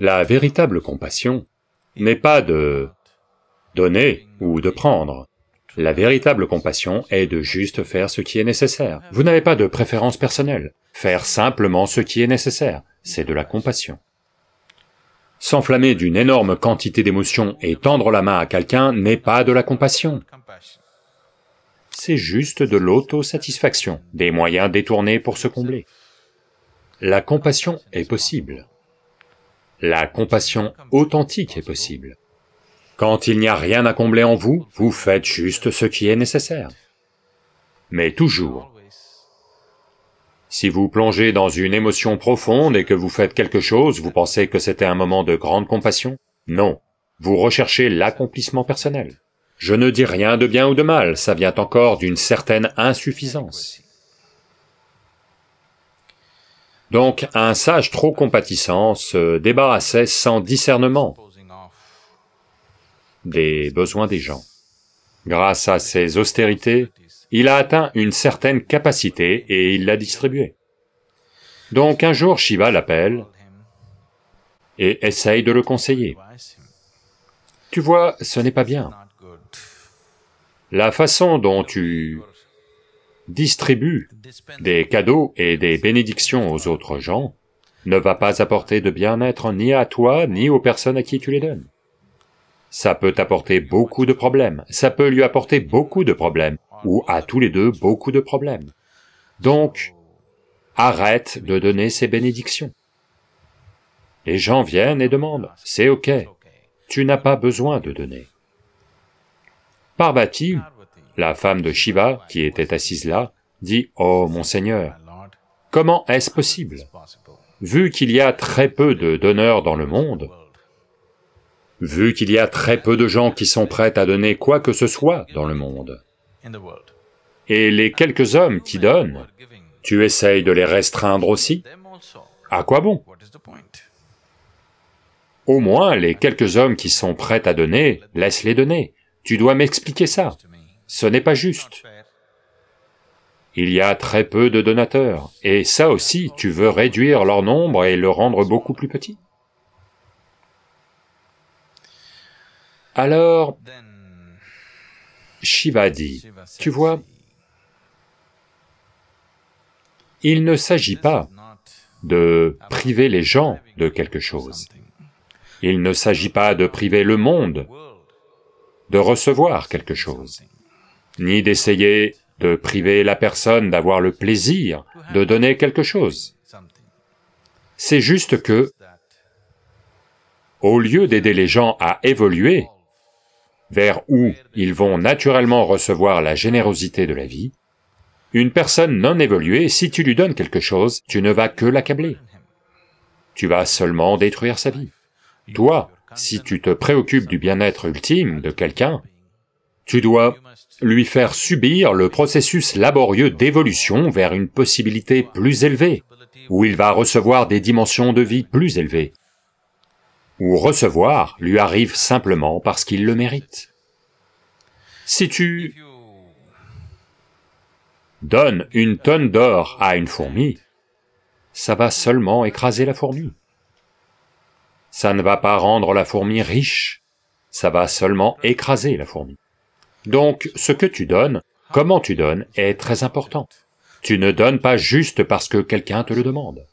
La véritable compassion n'est pas de donner ou de prendre. La véritable compassion est de juste faire ce qui est nécessaire. Vous n'avez pas de préférence personnelle. Faire simplement ce qui est nécessaire, c'est de la compassion. S'enflammer d'une énorme quantité d'émotions et tendre la main à quelqu'un n'est pas de la compassion. C'est juste de l'autosatisfaction, des moyens détournés pour se combler. La compassion est possible. La compassion authentique est possible. Quand il n'y a rien à combler en vous, vous faites juste ce qui est nécessaire. Mais toujours, si vous plongez dans une émotion profonde et que vous faites quelque chose, vous pensez que c'était un moment de grande compassion? Non, vous recherchez l'accomplissement personnel. Je ne dis rien de bien ou de mal, ça vient encore d'une certaine insuffisance. Donc un sage trop compatissant se débarrassait sans discernement des besoins des gens. Grâce à ses austérités, il a atteint une certaine capacité et il l'a distribuée. Donc un jour Shiva l'appelle et essaye de le conseiller. Tu vois, ce n'est pas bien. La façon dont tu distribues des cadeaux et des bénédictions aux autres gens ne va pas apporter de bien-être ni à toi, ni aux personnes à qui tu les donnes. Ça peut apporter beaucoup de problèmes, ça peut lui apporter beaucoup de problèmes, ou à tous les deux beaucoup de problèmes. Donc, arrête de donner ces bénédictions. Les gens viennent et demandent, c'est ok, tu n'as pas besoin de donner. Parvati, la femme de Shiva, qui était assise là, dit, Oh mon Seigneur, comment est-ce possible? Vu qu'il y a très peu de donneurs dans le monde, vu qu'il y a très peu de gens qui sont prêts à donner quoi que ce soit dans le monde, et les quelques hommes qui donnent, tu essayes de les restreindre aussi? À quoi bon? Au moins, les quelques hommes qui sont prêts à donner, laisse-les donner. Tu dois m'expliquer ça. Ce n'est pas juste. Il y a très peu de donateurs, et ça aussi, tu veux réduire leur nombre et le rendre beaucoup plus petit Alors, Shiva dit, tu vois, il ne s'agit pas de priver les gens de quelque chose. Il ne s'agit pas de priver le monde de recevoir quelque chose, ni d'essayer de priver la personne d'avoir le plaisir de donner quelque chose. C'est juste que, au lieu d'aider les gens à évoluer, vers où ils vont naturellement recevoir la générosité de la vie, une personne non évoluée, si tu lui donnes quelque chose, tu ne vas que l'accabler. Tu vas seulement détruire sa vie. Toi, si tu te préoccupes du bien-être ultime de quelqu'un, tu dois lui faire subir le processus laborieux d'évolution vers une possibilité plus élevée, où il va recevoir des dimensions de vie plus élevées, ou recevoir lui arrive simplement parce qu'il le mérite. Si tu donnes une tonne d'or à une fourmi, ça va seulement écraser la fourmi. Ça ne va pas rendre la fourmi riche, ça va seulement écraser la fourmi. Donc, ce que tu donnes, comment tu donnes, est très important. Tu ne donnes pas juste parce que quelqu'un te le demande.